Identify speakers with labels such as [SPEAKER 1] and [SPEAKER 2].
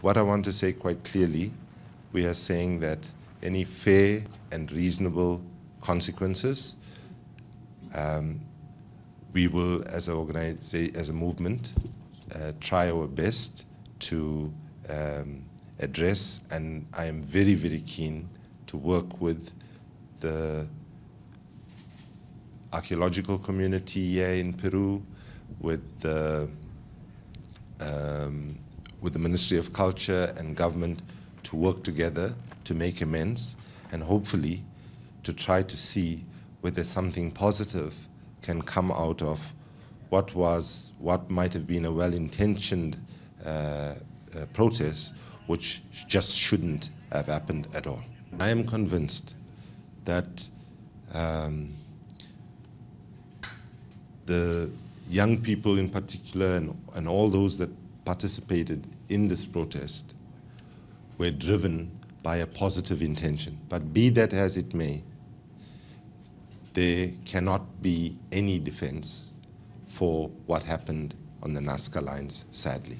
[SPEAKER 1] What I want to say quite clearly, we are saying that any fair and reasonable consequences, um, we will, as an organization, as a movement, uh, try our best to um, address, and I am very, very keen to work with the archaeological community here in Peru, with the um, with the Ministry of Culture and government to work together to make amends and hopefully to try to see whether something positive can come out of what was what might have been a well-intentioned uh, uh, protest which just shouldn't have happened at all. I am convinced that um, the young people in particular and, and all those that participated in this protest were driven by a positive intention. But be that as it may, there cannot be any defense for what happened on the Nazca lines, sadly.